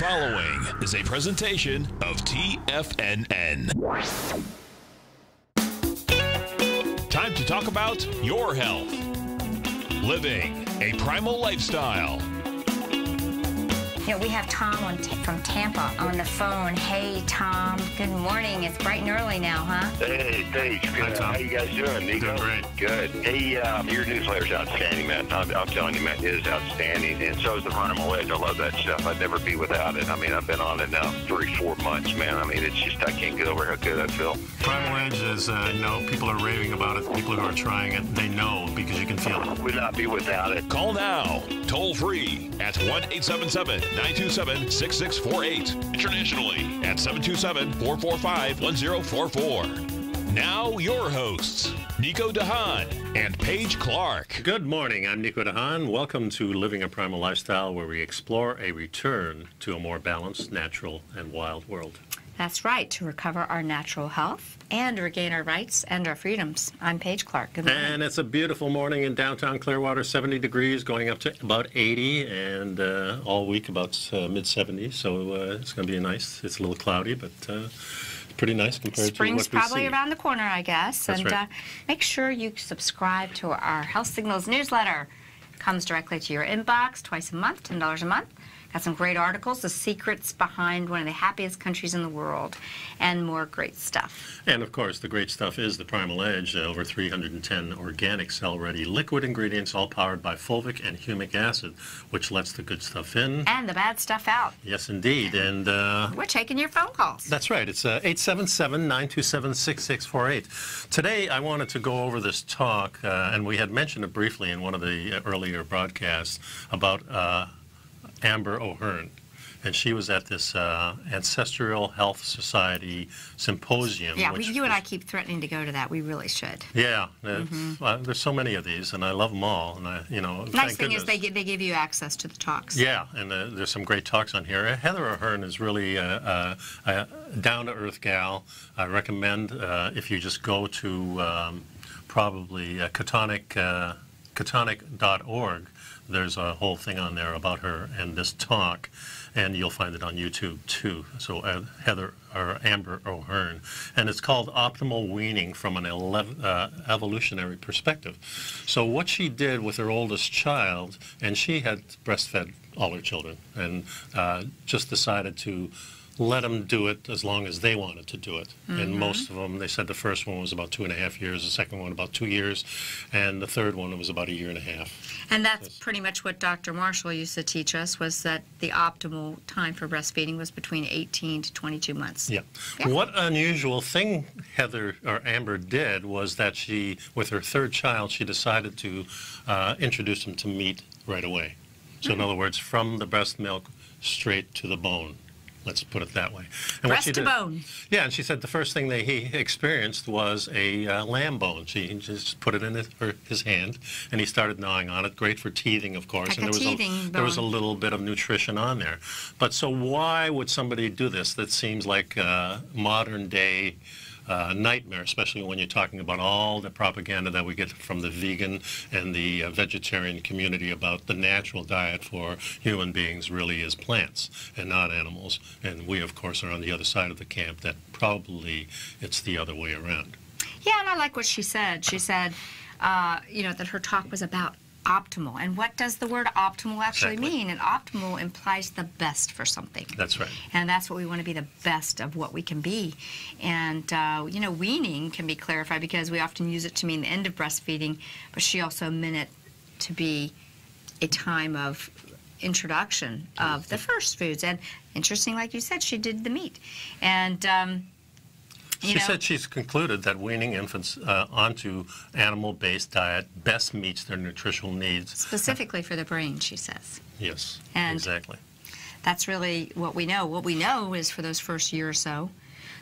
following is a presentation of TFNN. Time to talk about your health. Living a primal lifestyle. You know, we have Tom on t- from Tampa on the phone. Hey, Tom. Good morning. It's bright and early now, huh? Hey, thanks. Good. Tom. How you guys doing? Nico? Doing great. Good. Hey, uh, your newsletter's outstanding, man. I'm, I'm telling you, man, it is outstanding. And so is the Primal Edge. I love that stuff. I'd never be without it. I mean, I've been on it now three, four months, man. I mean, it's just, I can't get over how good I feel. Primal Edge is, uh, you know, people are raving about it. People who are trying it, they know because you can feel it. Would not be without it. Call now, toll free at 1 877 927 6648. Internationally at 727 445 1044. Now, your hosts, Nico de Haan and Paige Clarke. Good morning. I'm Nico de Haan. Welcome to Living a Primal Lifestyle, where we explore a return to a more balanced, natural, and wild world. That's right, to recover our natural health and regain our rights and our freedoms. I'm Paige Clarke. Good morning. And it's a beautiful morning in downtown Clearwater, 70 degrees, going up to about 80, and uh, all week about uh, mid 70s. So uh, it's going to be nice. It's a little cloudy, but uh, pretty nice compared Spring's to what we probably see. around the corner, I guess. That's and right. uh, make sure you subscribe to our Health Signals newsletter. Comes directly to your inbox twice a month, $10 a month. Got some great articles, the secrets behind one of the happiest countries in the world, and more great stuff. And of course, the great stuff is the Primal Edge, uh, over 310 organic cell-ready liquid ingredients, all powered by fulvic and humic acid, which lets the good stuff in. And the bad stuff out. Yes, indeed. And uh, We're taking your phone calls. that's right. It's uh, 877-927-6648. Today, I wanted to go over this talk, uh, and we had mentioned it briefly in one of the earlier broadcasts about uh, Amber O'Hearn. And she was at this uh, Ancestral Health Society symposium. Yeah, we, you and I keep threatening to go to that. We really should. Yeah, uh, there's so many of these, and I love them all. And I, you know, Nice thing is they give, they give you access to the talks. Yeah, and uh, there's some great talks on here. Uh, Heather O'Hearn is really uh, a down-to-earth gal. I recommend uh, if you just go to um, probably uh, Catonic, uh, catonic.org. There's a whole thing on there about her and this talk, and you'll find it on YouTube too. So uh, Heather or Amber O'Hearn, and it's called Optimal Weaning from an uh, evolutionary perspective. So what she did with her oldest child, and she had breastfed all her children, and uh, just decided to let them do it as long as they wanted to do it. And most of them, they said the first one was about two and a half years, the second one about two years, and the third one was about a year and a half. And that's pretty much what Dr. Marshall used to teach us was that the optimal time for breastfeeding was between 18 to 22 months. Yeah. Yeah. What unusual thing Heather or Amber did was that she, with her third child, she decided to uh, introduce him to meat right away. So, Mm-hmm. in other words, from the breast milk straight to the bone. Let's put it that way. And Breast she to bone. Yeah, and she said the first thing that he experienced was a uh, lamb bone. She just put it in his, her, his hand, and he started gnawing on it. Great for teething, of course. Like and there was teething a, there was a little bit of nutrition on there. But so why would somebody do this? That seems like uh, modern day. Uh, nightmare, especially when you're talking about all the propaganda that we get from the vegan and the uh, vegetarian community about the natural diet for human beings really is plants and not animals. And we, of course, are on the other side of the camp that probably it's the other way around. Yeah, and I like what she said. She said, uh, you know, that her talk was about optimal. And what does the word optimal actually Exactly. mean? And optimal implies the best for something. That's right. And that's what we want to be the best of what we can be. And, uh, you know, weaning can be clarified because we often use it to mean the end of breastfeeding, but she also meant it to be a time of introduction of the first foods. And interesting, like you said, she did the meat. And, um, She know, said she's concluded that weaning infants uh, onto animal-based diet best meets their nutritional needs. specifically for the brain, she says. Yes, And- exactly. That's really what we know. What we know is for those first year or so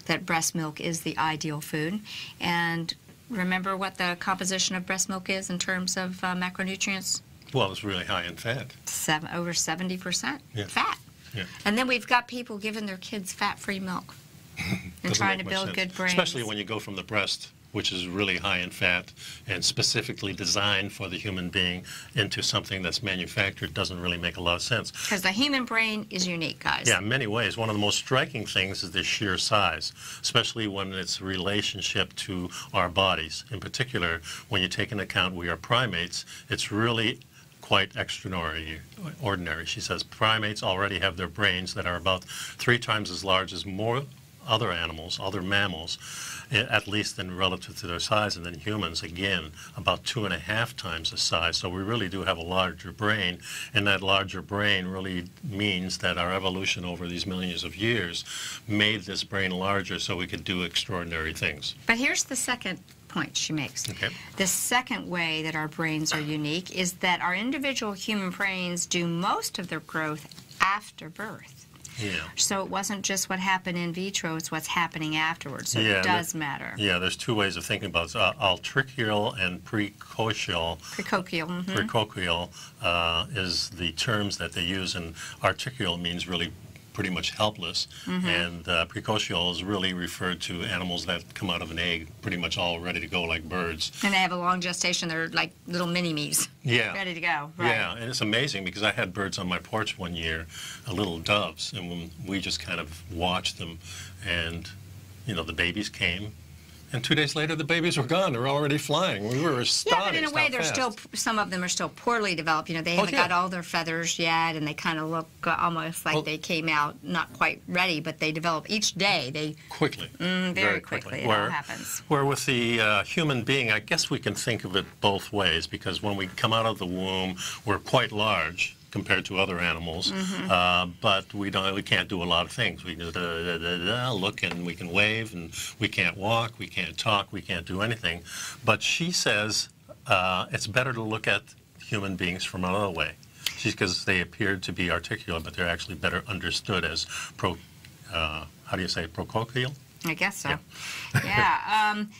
that breast milk is the ideal food. And remember what the composition of breast milk is in terms of uh, macronutrients? Well, it's really high in fat. Seven, over 70% Yeah. fat. Yeah. And then we've got people giving their kids fat-free milk and trying to build sense. good brains. Especially when you go from the breast which is really high in fat and specifically designed for the human being, into something that's manufactured doesn't really make a lot of sense. Because the human brain is unique, guys. Yeah, in many ways. One of the most striking things is the sheer size, especially when it's relationship to our bodies. In particular, when you take into account we are primates, it's really quite extraordinary. Ordinary, she says. Primates already have their brains that are about three times as large as more other animals, other mammals, eh, at least in relative to their size, and then humans, again, about two and a half times the size. So we really do have a larger brain, and that larger brain really means that our evolution over these millions of years made this brain larger so we could do extraordinary things. But here's the second point she makes. Okay. The second way that our brains are unique is that our individual human brains do most of their growth after birth. Yeah. So it wasn't just what happened in vitro, it's what's happening afterwards. So Yeah, it does matter. Yeah, there's two ways of thinking about it. Uh, altricial and precocial. Precochial. mhm. Precochial uh, is the terms that they use, and articual means really pretty much helpless. Mm-hmm. And uh, precocial is really referred to animals that come out of an egg pretty much all ready to go, like birds. And they have a long gestation. They're like little mini-me's. Yeah. Ready to go. Right. Yeah, and it's amazing because I had birds on my porch one year, uh, little doves, and we just kind of watched them, and you know the babies came, and two days later the babies were gone. They were already flying. We were astonished. Yeah, but in a way, they're fast. still some of them are still poorly developed. You know, they haven't Oh, yeah. got all their feathers yet, and they kind of look uh, almost like Well- they came out not quite ready, but they develop each day. They quickly. mm, very, quickly. It all Where- happens. Where with the uh, human being, I guess we can think of it both ways because when we come out of the womb, we're quite large compared to other animals, Mm-hmm. uh, but we don't, we can't do a lot of things. We just uh, da, da, da, look and we can wave, and we can't walk, we can't talk, we can't do anything. But she says uh, it's better to look at human beings from another way. She's because they appear to be articulate, but they're actually better understood as pro. Uh, how do you say? Procochial? I guess so. Yeah. Yeah. um,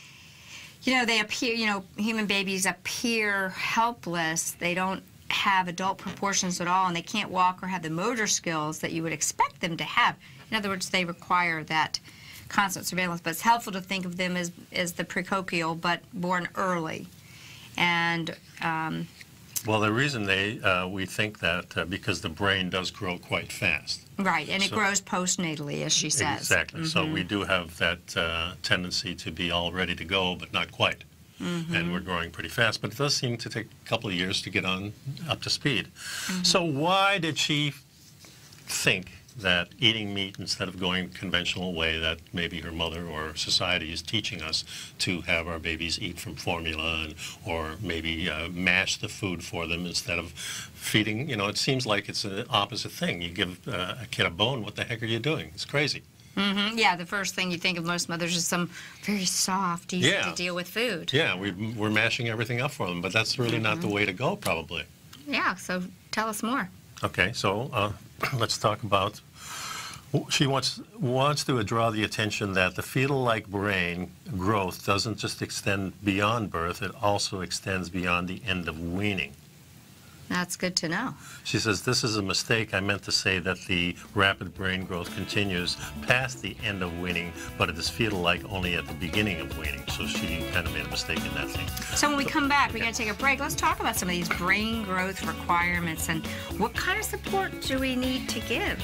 you know, they appear. You know, human babies appear helpless. They don't have adult proportions at all, and they can't walk or have the motor skills that you would expect them to have. In other words, they require that constant surveillance. But it's helpful to think of them as as the precochial, but born early, and um, Well, the reason they uh, we think that uh, because the brain does grow quite fast. right, and it grows postnatally, as she says. Exactly. So we do have that uh, tendency to be all ready to go, but not quite. And we're growing pretty fast, but it does seem to take a couple of years to get on up to speed. So why did she think that eating meat instead of going conventional way that maybe her mother or society is teaching us to have our babies eat from formula and or maybe uh, mash the food for them instead of feeding you know it seems like it's an opposite thing. You give uh, a kid a bone what the heck are you doing? It's crazy Mhm, Yeah, the first thing you think of most mothers is some very soft, easy Yeah. to deal with food. yeah we, we're mashing everything up for them but that's really not the way to go probably Yeah, so tell us more. Okay, so uh, let's talk about. She wants wants to draw the attention that the fetal-like brain growth doesn't just extend beyond birth; it also extends beyond the end of weaning. That's good to know. She says this is a mistake. I meant to say that the rapid brain growth continues past the end of weaning, but it is fetal-like only at the beginning of weaning. So she kind of made a mistake in that thing. So when we come back, we got to take a break. Let's talk about some of these brain growth requirements and what kind of support do we need to give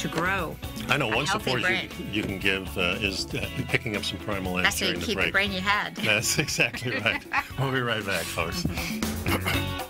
to grow. I know one support you, you can give uh, is uh, picking up some primal edge That's how you during the keep the brain you had. That's exactly right. we'll be right back, folks.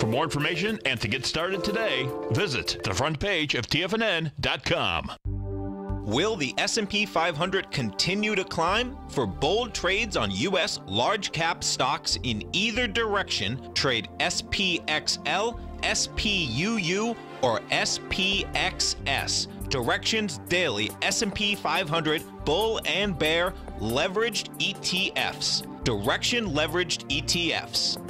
For more information and to get started today, visit the front page of TFNN.com. Will the S&P 500 continue to climb? For bold trades on US large cap stocks in either direction, trade SPXL, SPUU, or SPXS. Directions Daily S&P 500 Bull and Bear Leveraged ETFs. Direxion leveraged ETFs.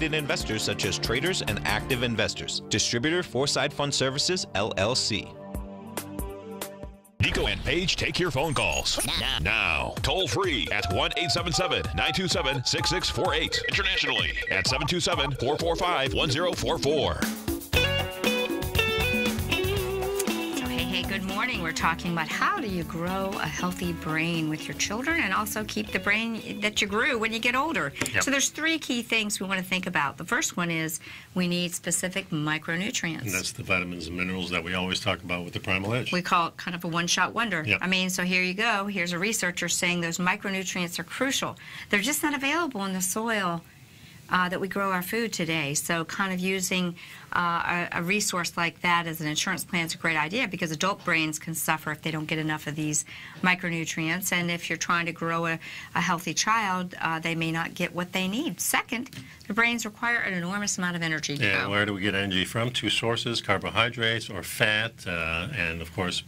investors such as traders and active investors. Distributor Foreside Fund Services, LLC. Nico and Paige take your phone calls now. now. Toll free at 1 877 927 6648. Internationally at 727 445 1044. Morning. We're talking about how do you grow a healthy brain with your children and also keep the brain that you grew when you get older. Yep. So, there's three key things we want to think about. The first one is we need specific micronutrients. And that's the vitamins and minerals that we always talk about with the Primal Edge. We call it kind of a one shot wonder. Yep. I mean, so here you go. Here's a researcher saying those micronutrients are crucial. They're just not available in the soil uh, that we grow our food today. So, kind of using uh, a, a resource like that as an insurance plan is a great idea because adult brains can suffer if they don't get enough of these micronutrients. And if you're trying to grow a, a healthy child, uh, they may not get what they need. Second, the brains require an enormous amount of energy Yeah, where do we get energy from? Two sources, carbohydrates or fat. Uh, and of course,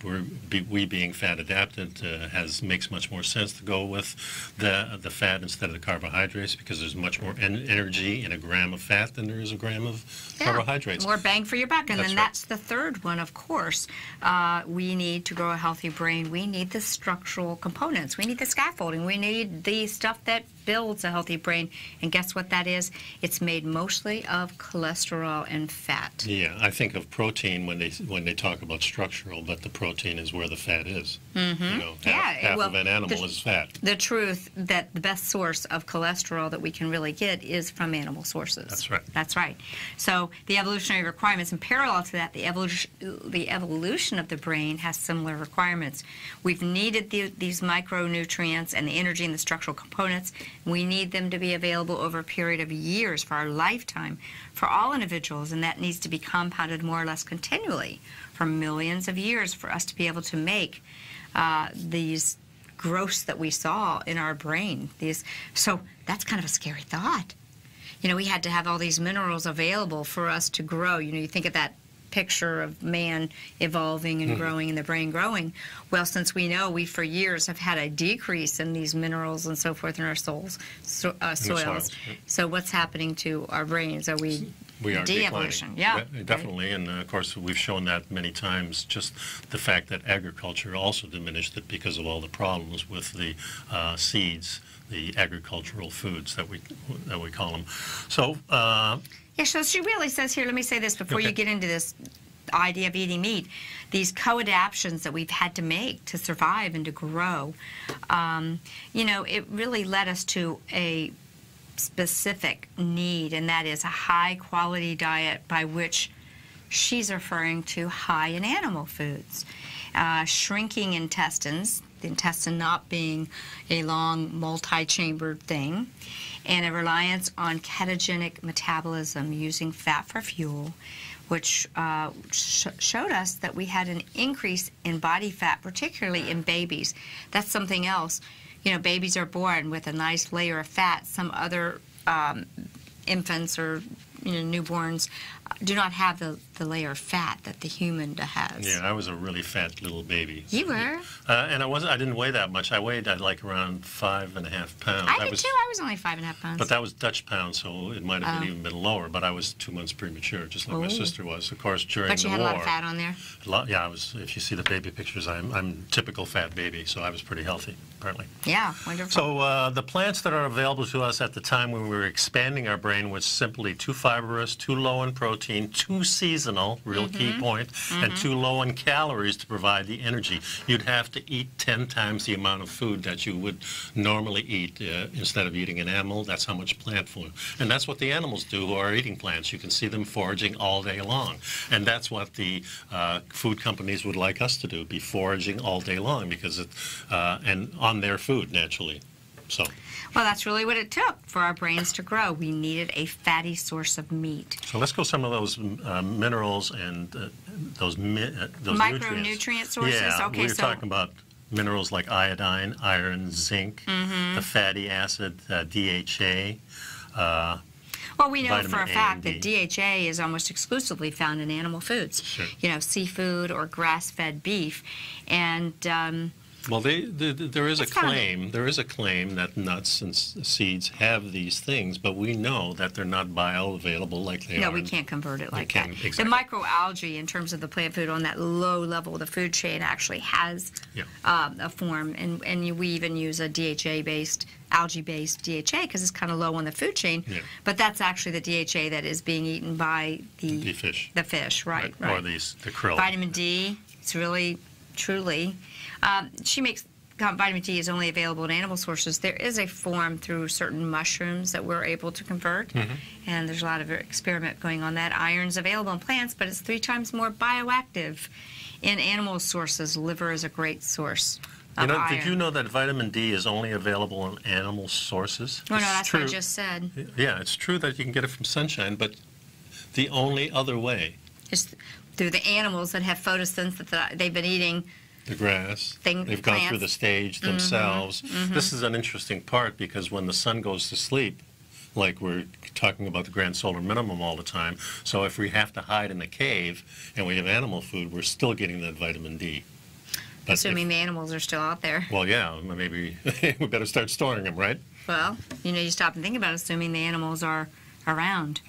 be, we being fat adapted uh, has makes much more sense to go with the, the fat instead of the carbohydrates because there's much more en- energy in a gram of fat than there is a gram of Yeah, More bang for your buck. And That's then right. that's the third one, of course. Uh, we need to grow a healthy brain. We need the structural components. We need the scaffolding. We need the stuff that builds a healthy brain. And guess what that is? It's made mostly of cholesterol and fat. Yeah, I think of protein when they when they talk about structural, but the protein is where the fat is. Mm-hmm. You know, half, Yeah, half well, of an animal the- is fat. The truth that the best source of cholesterol that we can really get is from animal sources. That's right. That's right. So the evolutionary requirements, in parallel to that, the evolution, the evolution of the brain has similar requirements. We've needed the, these micronutrients and the energy and the structural components. We need them to be available over a period of years for our lifetime for all individuals, and that needs to be compounded more or less continually for millions of years for us to be able to make uh, these growths that we saw in our brain. These, so that's kind of a scary thought. You know, we had to have all these minerals available for us to grow. You know, you think of that picture of man evolving and growing and the brain growing. Well, since we know we for years have had a decrease in these minerals and so forth in our souls, so, uh, soils. So what's happening to our brains? Are we We are de-evolution? declining. Yeah, De- definitely. And uh, of course, we've shown that many times. Just the fact that agriculture also diminished it because of all the problems with the uh, seeds, the agricultural foods that we that we call them. So. Uh, Yeah, so she really says here, let me say this before you get into this. idea of eating meat, these co-adaptions that we've had to make to survive and to grow, um, you know, it really led us to a specific need, and that is a high quality diet by which she's referring to high in animal foods. Uh, shrinking intestines, the intestine not being a long multi-chambered thing, and a reliance on ketogenic metabolism using fat for fuel, which uh, sh showed us that we had an increase in body fat, particularly in babies. That's something else. You know, babies are born with a nice layer of fat. Some other um, infants or you know newborns do not have the, the layer of fat that the human has. Yeah, I was a really fat little baby. You were. Uh, and I wasn't. I didn't weigh that much. I weighed uh, like around five and a half pounds. I did was, too. I was only five and a half pounds. But that was Dutch pounds, so it might have been Oh. even been lower. But I was two months premature, just like my sister was. Of course, during the war. But you had war. a lot of fat on there. a lot- yeah, I was. If you see the baby pictures, I'm I'm typical fat baby, so I was pretty healthy apparently. Yeah, wonderful. So uh, the plants that are available to us at the time when we were expanding our brain was simply too fibrous, too low in protein, too seasonal, real key point, and too low in calories to provide the energy. You'd have to eat 10 times the amount of food that you would normally eat uh, instead of eating an animal. That's how much plant food. And that's what the animals do who are eating plants. You can see them foraging all day long. And that's what the uh, food companies would like us to do, be foraging all day long because it, uh, and on their food naturally. So, Well, that's really what it took for our brains to grow. We needed a fatty source of meat. so let's go some of those uh, minerals and uh, those mi- uh, those Micronutrient nutrients. sources? Yeah, Okay, we were so- talking about minerals like iodine, iron, zinc, Mm-hmm. the fatty acid uh, DHA. Uh, Well, we know for a A fact that DHA is almost exclusively found in animal foods. Sure. You know, seafood or grass-fed beef, and um, Well, they, the, the- there is a It's found- claim. There is a claim that nuts and s- seeds have these things, but we know that they're not bioavailable like they no, are. we can't convert it like that. exactly. The microalgae, in terms of the plant food on that low level of the food chain, actually has Yeah. um, a form, and and we even use a DHA-based, algae-based DHA because it's kind of low on the food chain. Yeah. But that's actually the DHA that is being eaten by the The fish. The fish, right? Or right. these the krill. Vitamin D, it's really, truly. Um, she makes um, vitamin D is only available in animal sources. There is a form through certain mushrooms that we're able to convert, Mm-hmm. and there's a lot of experiment going on that. Iron's available in plants, but it's three times more bioactive in animal sources. Liver is a great source. You Of know, iron. did you know that vitamin D is only available in animal sources? Oh, no, that's what I just said. Yeah, it's true that you can get it from sunshine, but the only other way, is through the animals that have photosynthesis that they've been eating. The grass, Thing- they've gone through plants. Mm-hmm. the stage themselves. This is an interesting part because when the sun goes to sleep, like we're talking about the grand solar minimum all the time, so if we have to hide in a cave and we have animal food, we're still getting that vitamin D. But if- Assuming the animals are still out there. well, yeah, maybe we better start storing them, right? Well, you know, you stop and think about assuming the animals are around.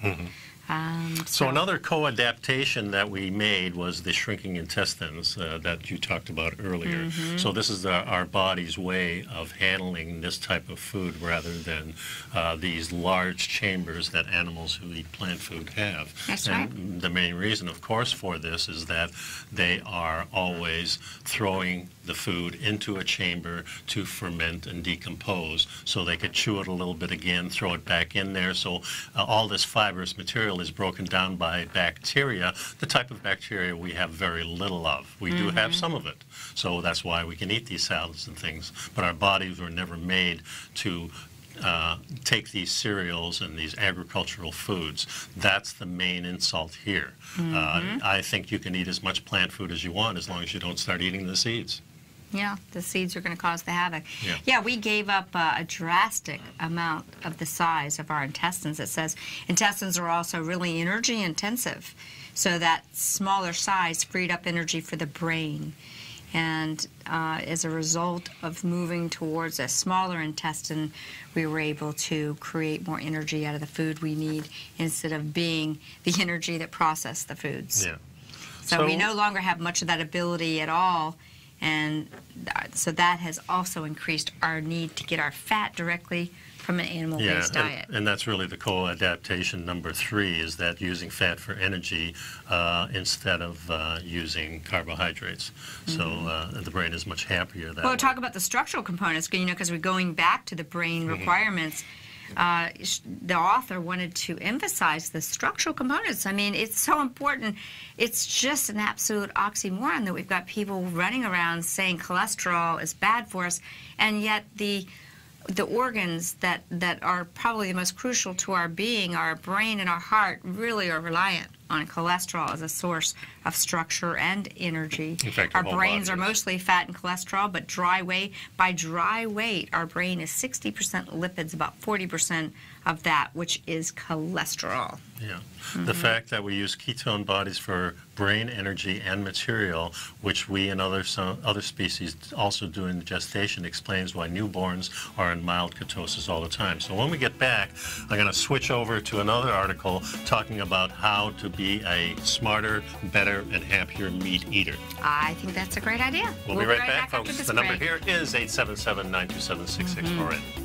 Um, So another co-adaptation that we made was the shrinking intestines uh, that you talked about earlier. Mm-hmm. So this is our body's way of handling this type of food rather than uh, these large chambers that animals who eat plant food have. That's and the main reason, of course, for this is that they are always throwing the food into a chamber to ferment and decompose so they could chew it a little bit again, throw it back in there. So uh, all this fibrous material is broken down by bacteria, the type of bacteria we have very little of. We do have some of it. So that's why we can eat these salads and things. But our bodies were never made to uh, take these cereals and these agricultural foods. That's the main insult here. Uh, I think you can eat as much plant food as you want as long as you don't start eating the seeds. Yeah, the seeds are going to cause the havoc. Yeah. yeah we gave up uh, a drastic amount of the size of our intestines. It says intestines are also really energy intensive, so that smaller size freed up energy for the brain. And uh, as a result of moving towards a smaller intestine, we were able to create more energy out of the food we need instead of being the energy that processed the foods. Yeah. So, we no longer have much of that ability at all And th- so that has also increased our need to get our fat directly from an animal-based yeah, diet. And, and that's really the co-adaptation number three is that using fat for energy uh, instead of uh, using carbohydrates. So uh, the brain is much happier that Mm-hmm. Well, way. talk about the structural components, you know, because we're going back to the brain Mm-hmm. requirements. Uh, the author wanted to emphasize the structural components. I mean, it's so important. It's just an absolute oxymoron that we've got people running around saying cholesterol is bad for us, and yet the the organs that, that are probably the most crucial to our being, our brain and our heart, really are reliant on cholesterol as a source of structure and energy. In fact, our brains are mostly fat and cholesterol, but dry weight, by dry weight, our brain is 60% lipids, about 40% of that, which is cholesterol. Yeah. Mm-hmm. The fact that we use ketone bodies for brain energy and material, which we and other some other species also do in gestation, explains why newborns are in mild ketosis all the time. So when we get back, I'm going to switch over to another article talking about how to be a smarter, better, and happier meat eater. I think that's a great idea. We'll, be right, back, after folks. The number here is 877 927 6648. Mm-hmm.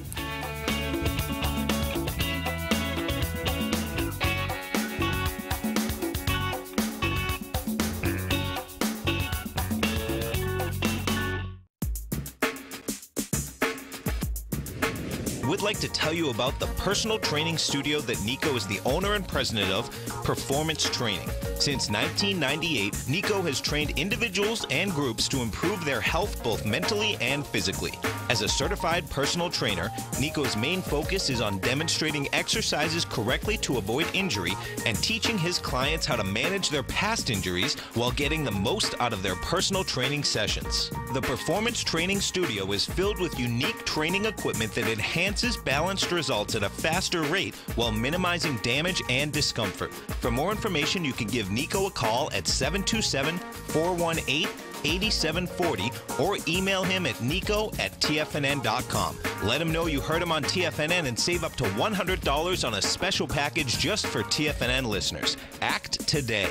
Tell you about the personal training studio that Nico is the owner and president of, Performance Training. Since 1998, Nico has trained individuals and groups to improve their health both mentally and physically. As a certified personal trainer, Nico's main focus is on demonstrating exercises correctly to avoid injury and teaching his clients how to manage their past injuries while getting the most out of their personal training sessions. The Performance Training Studio is filled with unique training equipment that enhances balanced results at a faster rate while minimizing damage and discomfort. For more information, you can give Nico a call at 727 418 8740 or email him at nico at tfnn.com. Let him know you heard him on TFNN and save up to $100 on a special package just for TFNN listeners. Act today.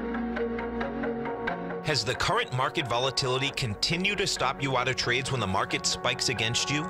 Has the current market volatility continued to stop you out of trades when the market spikes against you?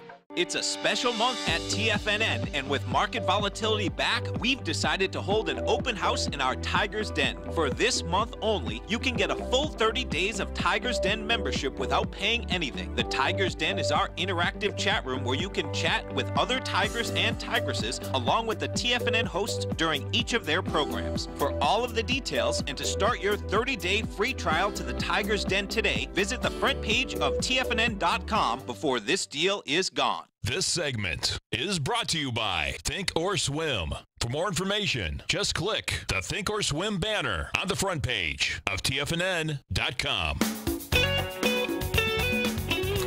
It's a special month at TFNN, and with market volatility back, we've decided to hold an open house in our Tiger's Den. For this month only, you can get a full 30 days of Tiger's Den membership without paying anything. The Tiger's Den is our interactive chat room where you can chat with other tigers and tigresses along with the TFNN hosts during each of their programs. For all of the details and to start your 30-day free trial to the Tiger's Den today, visit the front page of TFNN.com before this deal is gone. This segment is brought to you by Think or Swim. For more information, just click the Think or Swim banner on the front page of TFNN.com.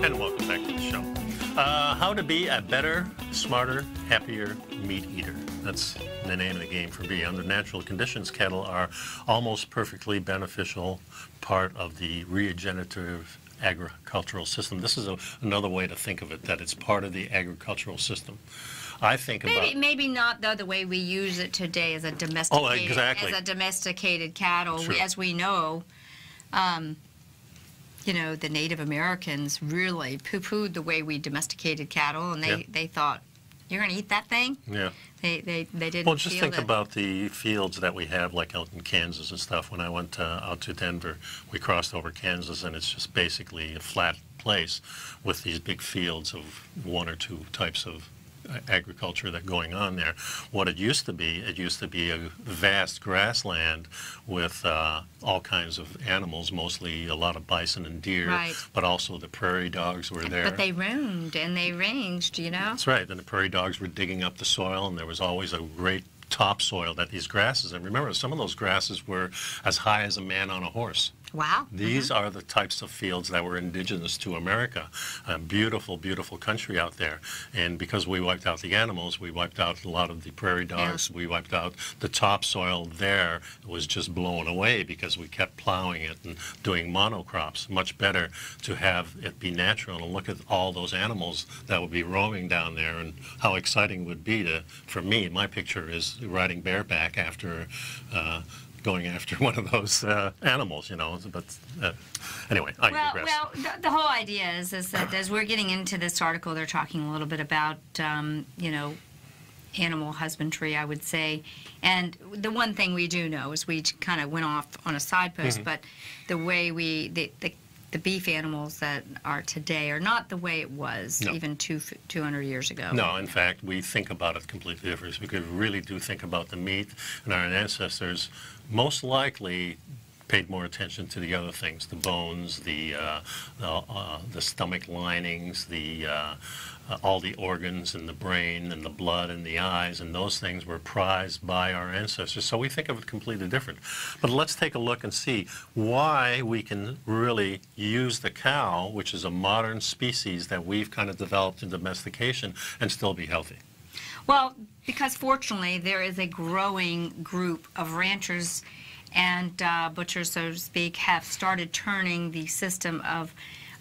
And welcome back to the show. Uh, how to be a better, smarter, happier meat eater. That's the name of the game for me. Under natural conditions, cattle are almost perfectly beneficial part of the regenerative agricultural system. This is a, another way to think of it, that it's part of the agricultural system. I think Maybe about maybe maybe not though the way we use it today as a domesticated Oh, exactly. as a domesticated cattle. Sure. as we know, um, you know, the Native Americans really poo-pooed the way we domesticated cattle, and they, Yeah. they thought, "You're going to eat that thing." yeah. They they, they didn't Well, just think that. about the fields that we have, like out in Kansas and stuff. When I went uh, out to Denver, we crossed over Kansas, and it's just basically a flat place with these big fields of one or two types of agriculture that going on there. What it used to be, it used to be a vast grassland with uh, all kinds of animals, mostly a lot of bison and deer, Right. but also the prairie dogs were there. But they roamed and they ranged, you know. That's right. And the prairie dogs were digging up the soil, and there was always a great topsoil that these grasses. And remember, some of those grasses were as high as a man on a horse. Wow. These are the types of fields that were indigenous to America. A beautiful, beautiful country out there. And because we wiped out the animals, we wiped out a lot of the prairie dogs. We wiped out the topsoil there. It was just blown away because we kept plowing it and doing monocrops. Much better to have it be natural and look at all those animals that would be roaming down there and how exciting it would be to, for me, my picture is riding bareback after uh, going after one of those uh, animals, you know. But uh, anyway, I Well, digress. well, the, the whole idea is is that as we're getting into this article, they're talking a little bit about um, you know animal husbandry, I would say. And the one thing we do know is we kind of went off on a side post, Mm-hmm. but the way we the, the the beef animals that are today are not the way it was No. even two, 200 years ago. No, in fact, we think about it completely different. We could really do think about the meat, and our ancestors most likely paid more attention to the other things: the bones, the uh, the, uh, the stomach linings, the uh, all the organs and the brain and the blood and the eyes, and those things were prized by our ancestors. So we think of it completely different. But let's take a look and see why we can really use the cow, which is a modern species that we've kind of developed in domestication, and still be healthy. Well, because fortunately there is a growing group of ranchers and uh, butchers, so to speak, have started turning the system of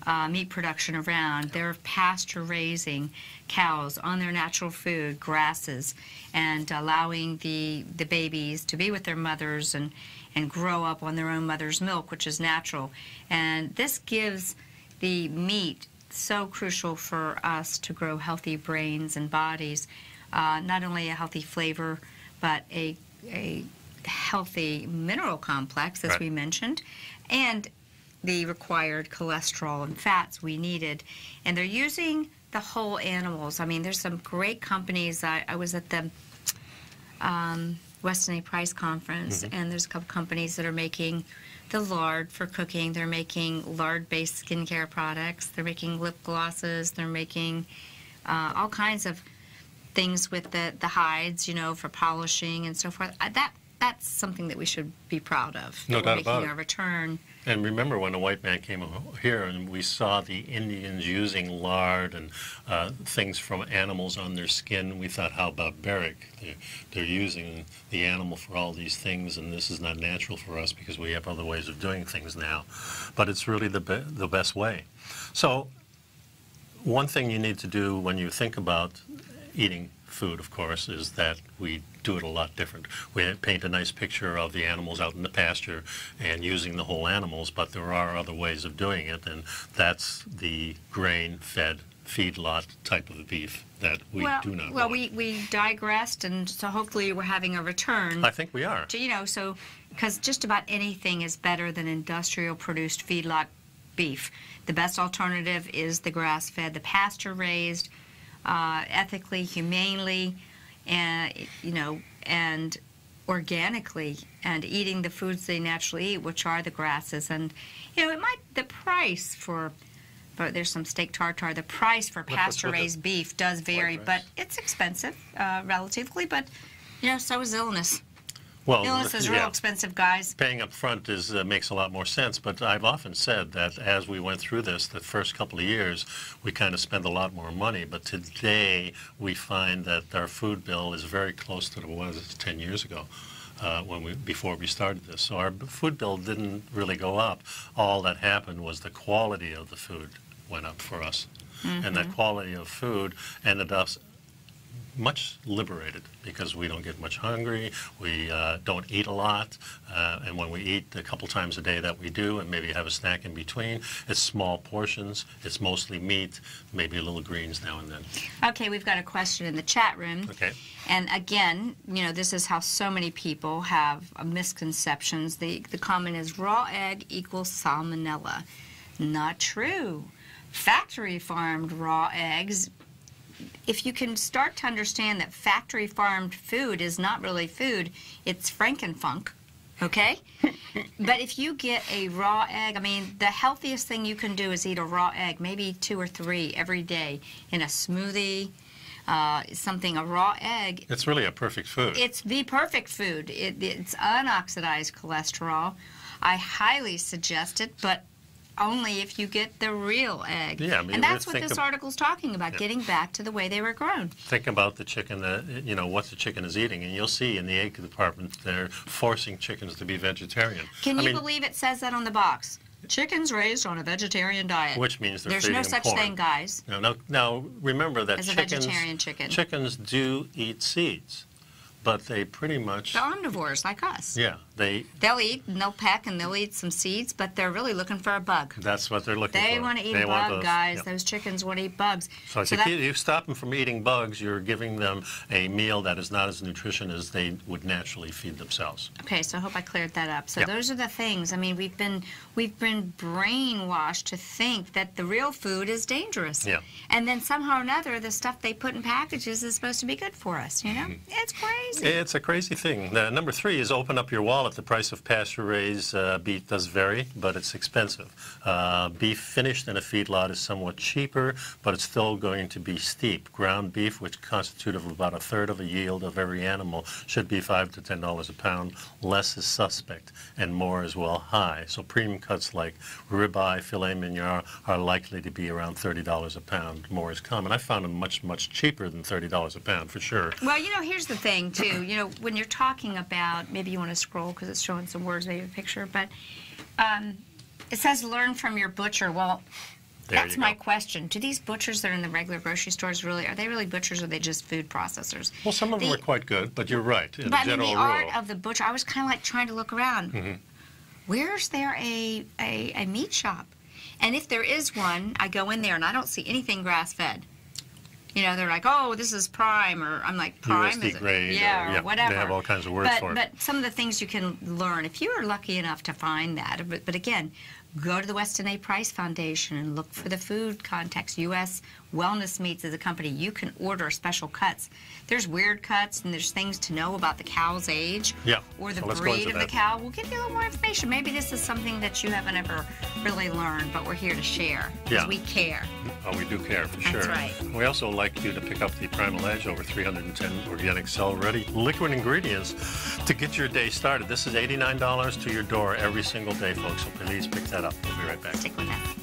uh, meat production around. They're pasture raising cows on their natural food, grasses, and allowing the the babies to be with their mothers and and grow up on their own mother's milk, which is natural. And this gives the meat so crucial for us to grow healthy brains and bodies. Uh, not only a healthy flavor, but a, a healthy mineral complex, as Right. we mentioned, and the required cholesterol and fats we needed. And they're using the whole animals. I mean, there's some great companies. I, I was at the um, Weston A. Price conference, and there's a couple companies that are making the lard for cooking. They're making lard-based skincare products. They're making lip glosses. They're making uh, all kinds of things with the, the hides, you know, for polishing and so forth. That that's something that we should be proud of. No doubt about it. our return. And remember when a white man came here and we saw the Indians using lard and uh, things from animals on their skin, we thought, how barbaric. They're, they're using the animal for all these things, and this is not natural for us because we have other ways of doing things now. But it's really the, be- the best way. So, one thing you need to do when you think about eating food, of course, is that we do it a lot different. We paint a nice picture of the animals out in the pasture and using the whole animals, but there are other ways of doing it, and that's the grain-fed feedlot type of beef that we well, do not well, want. we we digressed, and so hopefully we're having a return. I think we are. to, you know, so because just about anything is better than industrial produced feedlot beef. The best alternative is the grass fed, the pasture raised, uh, ethically, humanely, and you know, and organically, and eating the foods they naturally eat, which are the grasses. And you know, it might the price for but there's some steak tartare. The price for pasture-raised beef does vary, but it's expensive uh, relatively. But you know, so is illness. Well, Illness is yeah. real expensive, guys. Paying up front is, uh, makes a lot more sense, but I've often said that as we went through this, the first couple of years, we kind of spend a lot more money, but today we find that our food bill is very close to what it was 10 years ago. uh, when we before we started this. So our food bill didn't really go up. All that happened was the quality of the food went up for us, and that quality of food ended up much liberated because we don't get much hungry, we uh, don't eat a lot, uh, and when we eat a couple times a day that we do, and maybe have a snack in between, it's small portions, it's mostly meat, maybe a little greens now and then. Okay, we've got a question in the chat room. Okay. And again, you know, this is how so many people have misconceptions. The, the comment is raw egg equals salmonella. Not true. Factory farmed raw eggs, if you can start to understand that factory farmed food is not really food, it's frankenfunk. Okay? but if you get a raw egg, I mean, the healthiest thing you can do is eat a raw egg, maybe two or three every day in a smoothie, uh, something, a raw egg. It's really a perfect food. It's the perfect food. It, it's unoxidized cholesterol. I highly suggest it, but only if you get the real egg. Yeah, I mean, and that's what this article's talking about, Yeah. getting back to the way they were grown. Think about the chicken that, you know, what the chicken is eating, and you'll see in the egg department they're forcing chickens to be vegetarian. Can I you mean, believe it says that on the box? Chickens raised on a vegetarian diet. Which means they're There's no such corn. thing, guys. Now, now, now remember that As a chickens, vegetarian chicken. chickens do eat seeds, but they pretty much, They're omnivores like us. yeah, they, They'll eat and they'll peck and they'll eat some seeds, but they're really looking for a bug. that's what they're looking for. They for. want to eat They a want bug, those- guys. yeah. Those chickens want to eat bugs. So if So you, that- you stop them from eating bugs, you're giving them a meal that is not as nutrition as they would naturally feed themselves. Okay, so I hope I cleared that up. So Yeah. those are the things. I mean, we've been we've been brainwashed to think that the real food is dangerous. Yeah. And then somehow or another, the stuff they put in packages is supposed to be good for us. You know, Mm-hmm. it's crazy. It's a crazy thing. Uh, number three is open up your wallet. The price of pasture-raised uh, beef does vary, but it's expensive. Uh, beef finished in a feedlot is somewhat cheaper, but it's still going to be steep. Ground beef, which constitutes about a third of a yield of every animal, should be five to ten dollars a pound. Less is suspect, and more is well high. So premium cuts like ribeye, filet mignon are likely to be around thirty dollars a pound. More is common. I found them much, much cheaper than thirty dollars a pound for sure. Well, you know, here's the thing, too. You know, when you're talking about, maybe you want to scroll because it's showing some words, maybe a picture, but um, it says learn from your butcher. Well, There that's my question. Do these butchers that are in the regular grocery stores really, are they really butchers or are they just food processors? Well, some of them are quite good, but you're right. In But in the general art of the butcher, I was kind of like trying to look around. Where's there a, a, a meat shop? And if there is one, I go in there and I don't see anything grass fed. You know, they're like, oh, this is prime, or I'm like, prime USD is it? grade, yeah, or- or whatever. they have all kinds of words but, for it. But some of the things you can learn if you are lucky enough to find that. But, but again, go to the Weston A. Price Foundation and look for the food context. U.S. Wellness Meats is a company. You can order special cuts. There's weird cuts and there's things to know about the cow's age Yeah, or the so breed of the cow. We'll give you a little more information. Maybe this is something that you haven't ever really learned, but we're here to share because Yeah. we care. Oh, we do care for That's sure. right. We also like you to pick up the Primal Edge over 310 organic cell-ready liquid ingredients to get your day started. This is $89 to your door every single day, folks. So please pick that up. We'll be right back. Stick with that.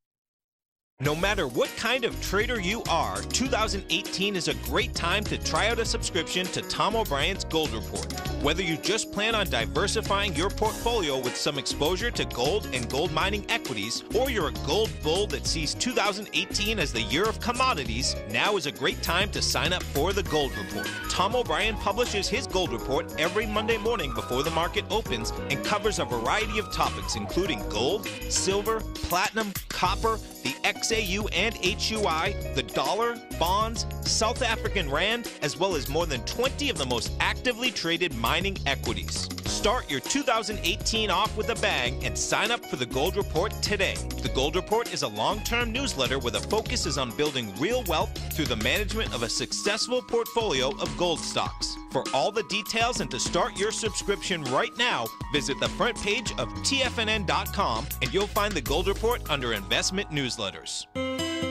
No matter what kind of trader you are, 2018 is a great time to try out a subscription to Tom O'Brien's Gold Report. Whether you just plan on diversifying your portfolio with some exposure to gold and gold mining equities, or you're a gold bull that sees 2018 as the year of commodities, now is a great time to sign up for the Gold Report. Tom O'Brien publishes his Gold Report every Monday morning before the market opens and covers a variety of topics including gold, silver, platinum, copper, the XAU and HUI, the dollar, bonds, South African Rand, as well as more than 20 of the most actively traded mining equities. Start your 2018 off with a bang and sign up for the Gold Report today. The Gold Report is a long term newsletter where the focus is on building real wealth through the management of a successful portfolio of gold stocks. For all the details and to start your subscription right now, visit the front page of TFNN.com and you'll find the Gold Report under Investment Newsletters.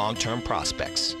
long-term prospects.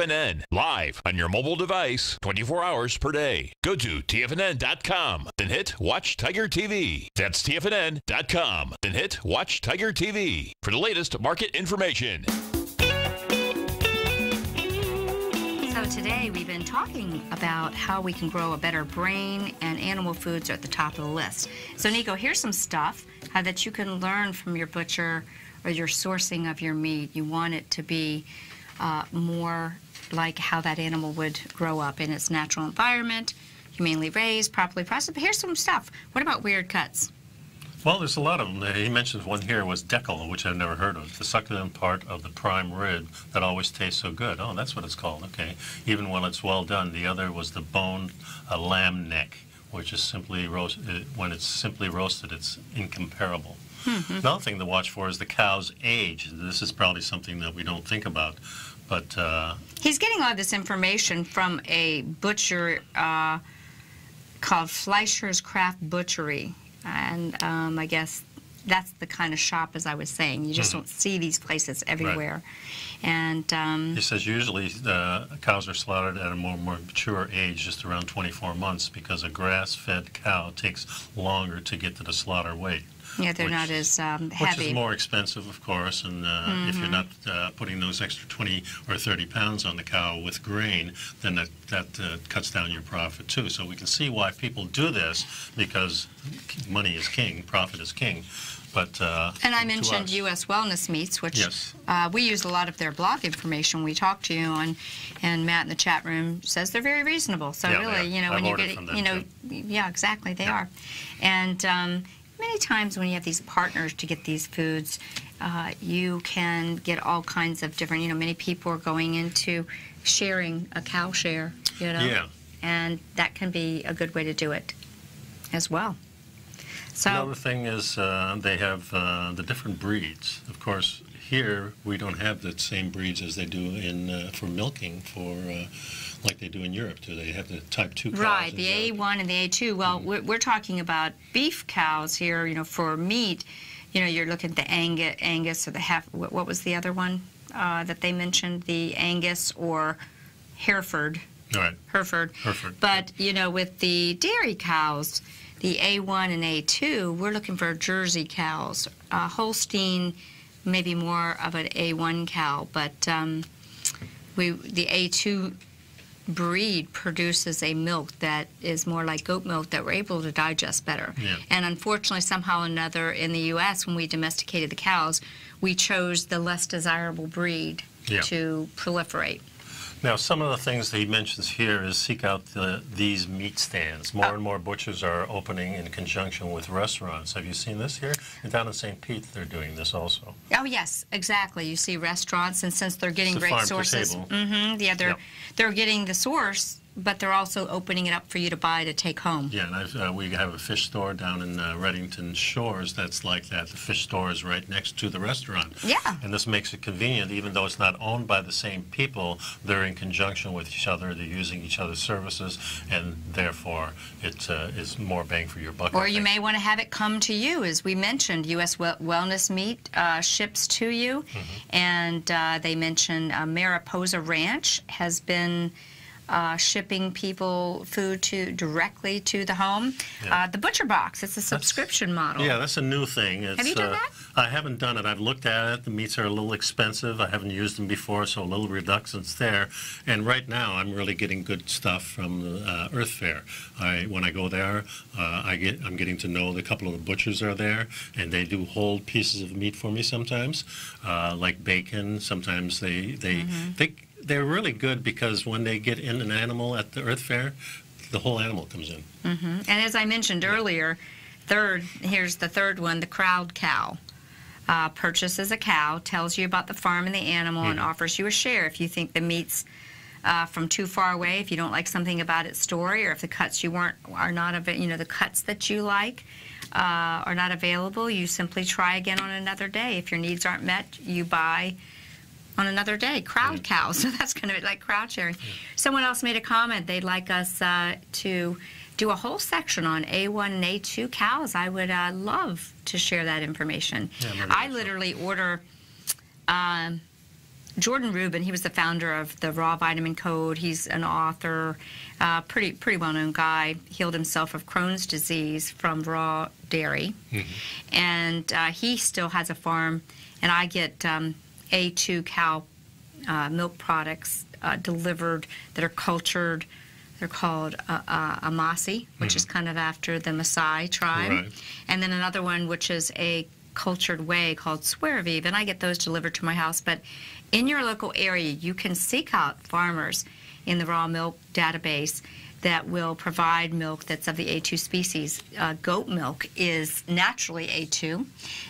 live on your mobile device 24 hours per day. Go to TFNN.com, then hit Watch Tiger TV. That's TFNN.com, then hit Watch Tiger TV for the latest market information. So today we've been talking about how we can grow a better brain, and animal foods are at the top of the list. So Nico, here's some stuff that you can learn from your butcher or your sourcing of your meat. You want it to be uh, more like how that animal would grow up in its natural environment, humanely raised, properly processed. But here's some stuff. What about weird cuts? Well, there's a lot of them. He mentions one here was deckle, which I've never heard of. The succulent part of the prime rib that always tastes so good. Oh, that's what it's called. Okay. Even when it's well done. The other was the bone uh, lamb neck, which is simply roast. Uh, when it's simply roasted, it's incomparable. Mm-hmm. Another thing to watch for is the cow's age. This is probably something that we don't think about, but uh, He's getting all this information from a butcher uh, called Fleisher's Craft Butchery. And um, I guess that's the kind of shop, as I was saying. You just Mhm. don't see these places everywhere. And um, He says usually uh, cows are slaughtered at a more, more mature age, just around 24 months, because a grass-fed cow takes longer to get to the slaughter weight. Yeah, they're which- not as um, Which is more expensive, of course, and uh, if you're not uh, putting those extra 20 or 30 pounds on the cow with grain, then that, that uh, cuts down your profit too. So we can see why people do this, because money is king, profit is king. But uh, And I mentioned us- U.S. Wellness Meats, which Yes. uh, we use a lot of their blog information. We talk to you on, and Matt in the chat room says they're very reasonable. So Yeah, really, you know, I've when you get, you know, yeah, exactly, they are. And um, many times when you have these partners to get these foods, uh, you can get all kinds of different. You know, many people are going into sharing a cow share. You know, Yeah. and that can be a good way to do it, as well. So. Another thing is uh, they have uh, the different breeds. Of course, here we don't have the same breeds as they do in uh, for milking for uh, like they do in Europe. Do they have the type two cows? Right, the A1 and the A2. Well, Mm-hmm. we're, we're talking about beef cows here, you know, for meat. You know, you're looking at the Angus, Angus or the half, what, what was the other one uh, that they mentioned? The Angus or Hereford. All right. Hereford. Hereford. But, you know, with the dairy cows, the A1 and A2, we're looking for Jersey cows. Uh, Holstein, maybe more of an A1 cow, but um, we the A2 breed produces a milk that is more like goat milk that we're able to digest better. Yeah. And unfortunately, somehow or another, in the U.S., when we domesticated the cows, we chose the less desirable breed. Yeah. to proliferate. Now, some of the things that he mentions here is seek out the, these meat stands. More Oh. and more butchers are opening in conjunction with restaurants. Have you seen this here? And down in St. Pete, they're doing this also. Oh yes, exactly. You see restaurants, and since they're getting It's great sources, table. hmm yeah, they're Yep. they're getting the source, but they're also opening it up for you to buy to take home. Yeah, and I've, uh, we have a fish store down in uh, Redington Shores that's like that. The fish store is right next to the restaurant. Yeah. And this makes it convenient, even though it's not owned by the same people, they're in conjunction with each other, they're using each other's services, and therefore it uh, is more bang for your buck. Or you may want to have it come to you, as we mentioned. U.S. Wel- Wellness Meat uh, ships to you, Mm-hmm. and uh, they mentioned uh, Mariposa Ranch has been. Uh, shipping people food to directly to the home. Yeah. Uh, the Butcher Box, it's a subscription model. Yeah, that's a new thing. It's, Have you done uh, that? I haven't done it. I've looked at it. The meats are a little expensive. I haven't used them before, so a little reductions there. And right now, I'm really getting good stuff from the uh, Earth Fare. I, when I go there, uh, I get I'm getting to know the couple of the butchers are there, and they do hold pieces of meat for me sometimes, uh, like bacon. Sometimes they they Mm-hmm. they they're really good because when they get in an animal at the Earth Fare, the whole animal comes in. And as I mentioned earlier, third, here's the third one, the crowd cow. Uh, purchases a cow, tells you about the farm and the animal, and offers you a share if you think the meat's uh, from too far away, if you don't like something about its story, or if the cuts you weren't are not av- you know the cuts that you like uh, are not available, you simply try again on another day. If your needs aren't met, you buy on another day. Crowd cows. So that's kind of like crowd sharing. Someone else made a comment. They'd like us uh, to do a whole section on A1 and A2 cows. I would uh, love to share that information. Yeah, I literally order. Um, Jordan Rubin, he was the founder of the Raw Vitamin Code. He's an author, uh, pretty pretty well known guy. Healed himself of Crohn's disease from raw dairy, and uh, he still has a farm. And I get um, A2 cow uh, milk products uh, delivered that are cultured. They're called uh, uh, Amasai, which is kind of after the Maasai tribe, Right. and then another one which is a cultured whey called SueroViv, and I get those delivered to my house. But in your local area, you can seek out farmers in the raw milk database that will provide milk that's of the A2 species. Uh, goat milk is naturally A2,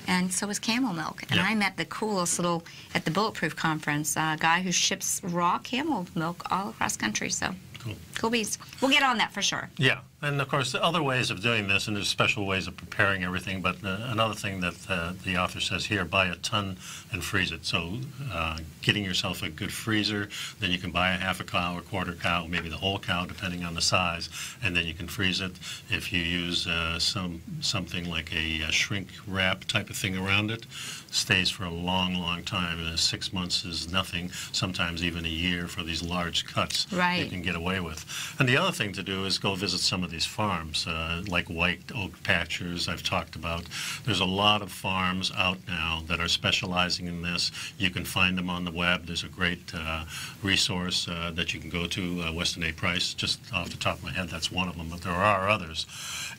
and so is camel milk. And Yeah. I met the coolest little at the Bulletproof conference, a guy who ships raw camel milk all across country. So Cool. cool beans. We'll get on that for sure. Yeah, and of course, there are other ways of doing this, and there's special ways of preparing everything. But uh, another thing that uh, the author says here: buy a ton and freeze it. So, uh, getting yourself a good freezer, then you can buy a half a cow or quarter cow, maybe the whole cow, depending on the size, and then you can freeze it. If you use uh, some something like a, uh shrink wrap type of thing around it, stays for a long, long time. Six months is nothing. Sometimes even a year for these large cuts. Right. You can get away with. And the other thing to do is go visit some of these farms, uh, like White Oak Pastures I've talked about. There's a lot of farms out now that are specializing in this. You can find them on the web. There's a great uh, resource uh, that you can go to, uh, Weston A. Price, just off the top of my head, that's one of them, but there are others.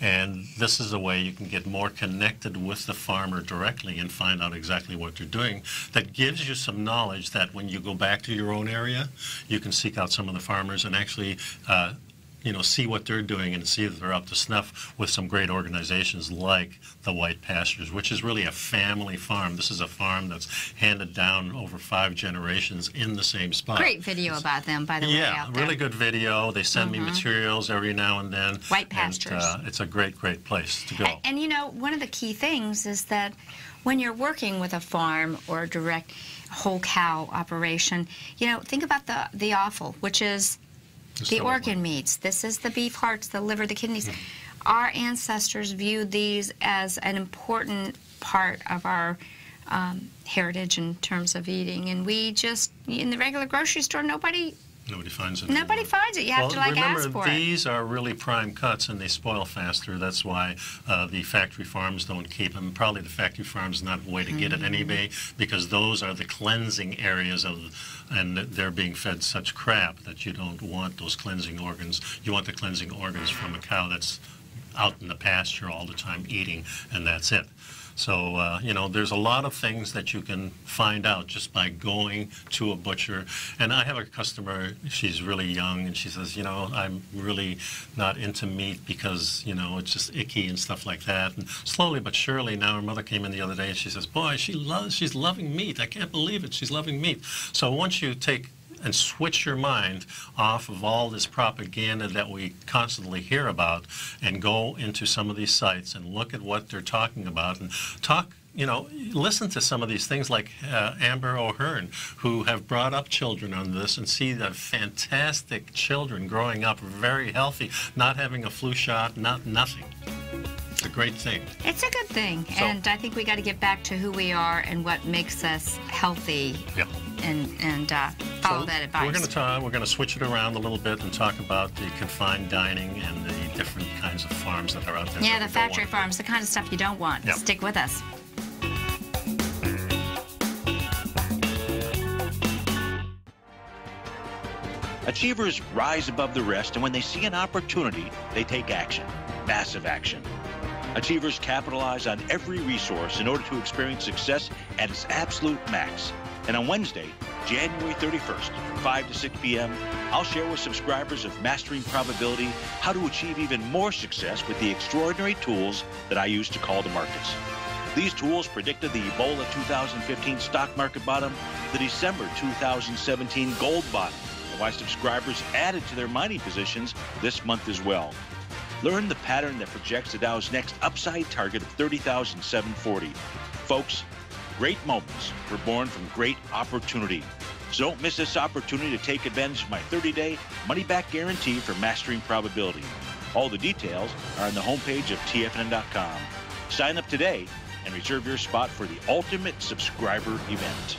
And this is a way you can get more connected with the farmer directly and find out exactly what they're doing. That gives you some knowledge that when you go back to your own area, you can seek out some of the farmers and actually, uh, you know, see what they're doing and see if they're up to snuff with some great organizations like the White Pastures, which is really a family farm. This is a farm that's handed down over five generations in the same spot. Great video about them, by the way. Yeah, out there. really good video. They send me materials every now and then. White and, Pastures. uh, it's a great, great place to go. And, and you know, one of the key things is that when you're working with a farm or a direct whole cow operation, you know, think about the the offal, which is the one. organ meats. This is the beef hearts, the liver, the kidneys. Hmm. Our ancestors viewed these as an important part of our um, heritage in terms of eating, and we just in the regular grocery store, nobody Nobody finds it. nobody anymore. finds it. You have well, to like remember, ask for it. these are really prime cuts and they spoil faster. That's why uh, the factory farms don't keep them. Probably the factory farms not the way to get it Mm-hmm. anyway because those are the cleansing areas of, and they're being fed such crap that you don't want those cleansing organs. You want the cleansing organs from a cow that's out in the pasture all the time eating, and that's it. So, uh, you know, there's a lot of things that you can find out just by going to a butcher. And I have a customer, she's really young, and she says, you know, I'm really not into meat because, you know, it's just icky and stuff like that. And slowly but surely, now her mother came in the other day and she says, boy, she loves, she's loving meat. I can't believe it. She's loving meat. So once you take and switch your mind off of all this propaganda that we constantly hear about and go into some of these sites and look at what they're talking about and talk you know, listen to some of these things like uh, Amber O'Hearn, who have brought up children on this and see the fantastic children growing up very healthy, not having a flu shot, not nothing. It's a great thing. It's a good thing. So- and I think we got to get back to who we are and what makes us healthy Yeah. and, and uh, follow So that advice. We're going to talk. We're going to switch it around a little bit and talk about the confined dining and the different kinds of farms that are out there. yeah, the factory farms, the kind of stuff you don't want. Yeah. Stick with us. Achievers rise above the rest, and when they see an opportunity, they take action. Massive action. Achievers capitalize on every resource in order to experience success at its absolute max. And on Wednesday, January 31st, from 5 to 6 p.m., I'll share with subscribers of Mastering Probability how to achieve even more success with the extraordinary tools that I use to call the markets. These tools predicted the Ebola 2015 stock market bottom, the December 2017 gold bottom, and why subscribers added to their mining positions this month as well. Learn the pattern that projects the Dow's next upside target of 30,740. Folks, great moments were born from great opportunity. So don't miss this opportunity to take advantage of my 30-day money-back guarantee for mastering probability. All the details are on the homepage of tfnn.com. Sign up today and reserve your spot for the ultimate subscriber event.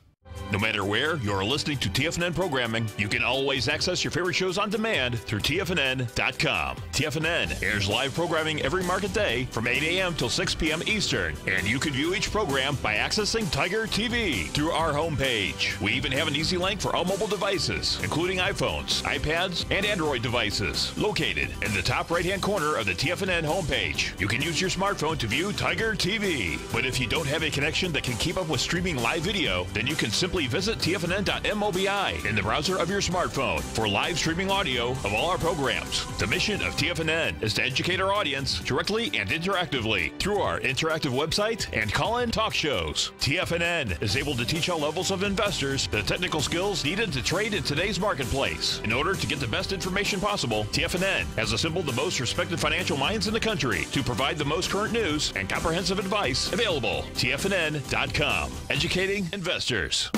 No matter where you're listening to TFNN programming, you can always access your favorite shows on demand through TFNN.com. TFNN airs live programming every market day from 8 a.m. till 6 p.m. Eastern, and you can view each program by accessing Tiger TV through our homepage. We even have an easy link for all mobile devices, including iPhones, iPads, and Android devices, located in the top right-hand corner of the TFNN homepage. You can use your smartphone to view Tiger TV, but if you don't have a connection that can keep up with streaming live video, then you can simply visit tfnn.mobi in the browser of your smartphone for live streaming audio of all our programs. The mission of TFNN is to educate our audience directly and interactively through our interactive website and call-in talk shows. TFNN is able to teach all levels of investors the technical skills needed to trade in today's marketplace. In order to get the best information possible, TFNN has assembled the most respected financial minds in the country to provide the most current news and comprehensive advice available. TFNN.com, educating investors.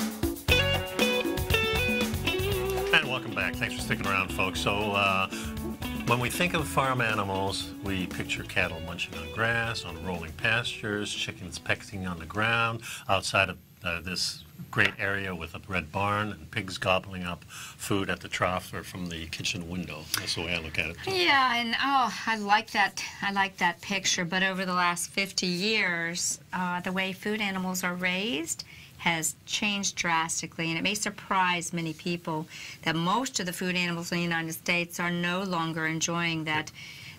And welcome back. Thanks for sticking around, folks. So, uh, when we think of farm animals, we picture cattle munching on grass, on rolling pastures, chickens pecking on the ground, outside of uh, this great area with a red barn, and pigs gobbling up food at the trough or from the kitchen window. That's the way I look at it. Yeah, and oh, I like that. I like that picture. But over the last 50 years, uh, the way food animals are raised has changed drastically, and it may surprise many people that most of the food animals in the United States are no longer enjoying that.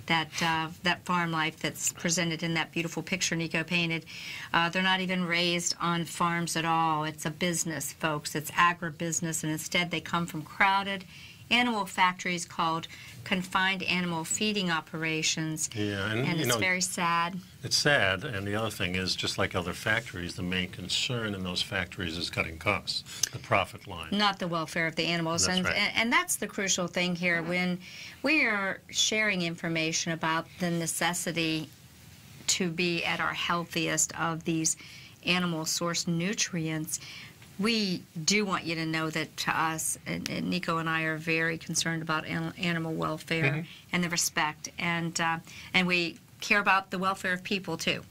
That uh, that farm life that's presented in that beautiful picture Nico painted, uh, they're not even raised on farms at all. It's a business, folks. It's agribusiness, and instead they come from crowded animal factories called confined animal feeding operations. Yeah, and, And you it's know, very sad. It's sad, and the other thing is, just like other factories, the main concern in those factories is cutting costs, the profit line. not the welfare of the animals. That's and, right. and and that's the crucial thing here when we are sharing information about the necessity to be at our healthiest of these animal source nutrients. We do want you to know that to us, and, and Nico and I are very concerned about animal welfare Mm-hmm. and the respect, and uh, and we care about the welfare of people too.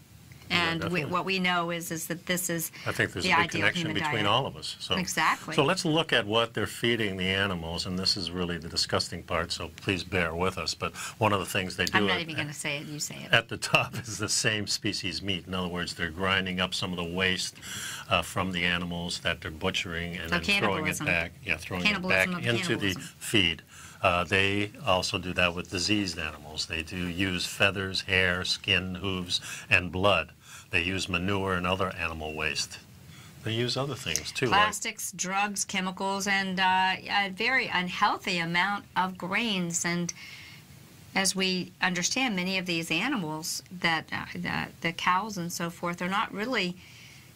And we, what we know is is that this is I think there's the a big connection between diet. all of us. So. Exactly. So let's look at what they're feeding the animals, and this is really the disgusting part, so please bear with us. But one of the things they do I'm not at- even going to say it. You say it. at the top is the same species meat. In other words, they're grinding up some of the waste uh, from the animals that they're butchering and So then throwing it back. Yeah, throwing it back into the feed. Uh, they also do that with diseased animals. They do use feathers, hair, skin, hooves, and blood. They use manure and other animal waste. They use other things too. like- plastics, drugs, chemicals, and uh, a very unhealthy amount of grains. And as we understand, many of these animals, that uh, the, the cows and so forth, are not really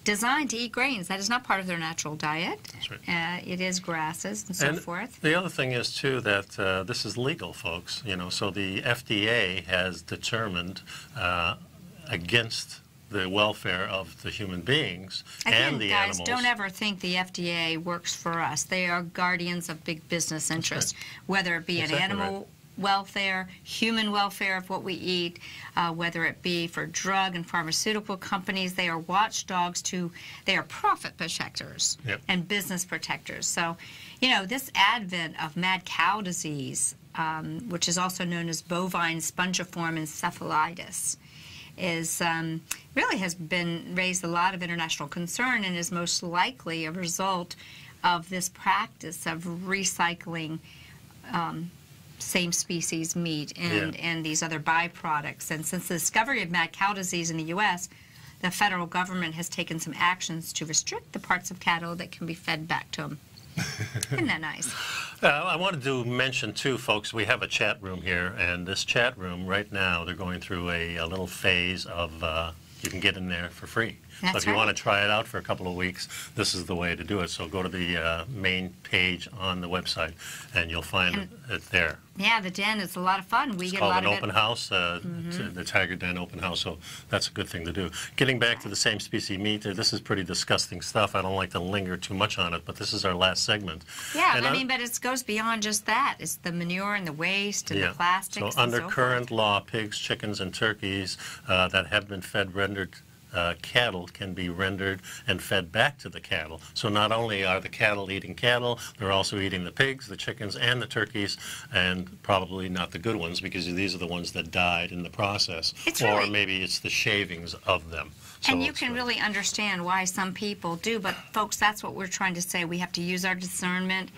designed to eat grains. That is not part of their natural diet. That's right. Uh, it is grasses and so and forth. The other thing is too that uh, this is legal, folks. You know, so the FDA has determined uh, against the welfare of the human beings Again, and the guys, animals. don't ever think the FDA works for us. They are guardians of big business interests, whether it be Exactly an animal welfare, human welfare of what we eat, uh, whether it be for drug and pharmaceutical companies. They are watchdogs to, they are profit protectors Yep. and business protectors. So, you know, this advent of mad cow disease, um, which is also known as bovine spongiform encephalitis, is um, really has been raised a lot of international concern and is most likely a result of this practice of recycling um, same species meat and, Yeah. and these other byproducts. And since the discovery of mad cow disease in the U.S., the federal government has taken some actions to restrict the parts of cattle that can be fed back to them. Isn't that nice? Uh, I wanted to mention too, folks, we have a chat room here, and this chat room right now, they're going through a, a little phase of uh, you can get in there for free. That's if you want to try it out for a couple of weeks, this is the way to do it. So go to the uh, main page on the website, and you'll find And- it there. Yeah, the den is a lot of fun. We It's get a called lot an of open house, uh, Mhm. the Tiger Den open house, so that's a good thing to do. Getting back to the same species meat, uh, this is pretty disgusting stuff. I don't like to linger too much on it, but this is our last segment. Yeah, And I mean, but it goes beyond just that. It's the manure and the waste and the plastics. So under so current law, pigs, chickens, and turkeys uh, that have been fed rendered uh, cattle can be rendered and fed back to the cattle. So not only are the cattle eating cattle, they're also eating the pigs, the chickens, and the turkeys, and probably not the good ones because these are the ones that died in the process. It's or really- maybe it's the shavings of them. So and you can uh, really understand why some people do, but folks, that's what we're trying to say. We have to use our discernment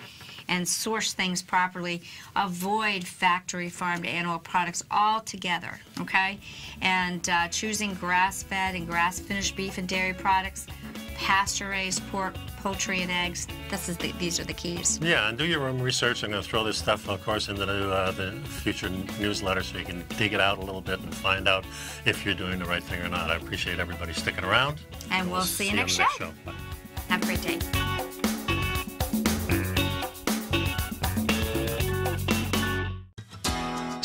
and source things properly. Avoid factory farmed animal products altogether, okay? And uh, choosing grass fed and grass finished beef and dairy products, pasture raised pork, poultry, and eggs. This is the, these are the keys. Yeah, and do your own research. I'm going to throw this stuff, of course, into the, uh, the future newsletter so you can dig it out a little bit and find out if you're doing the right thing or not. I appreciate everybody sticking around. And we'll see you next the next show. show. Have a great day.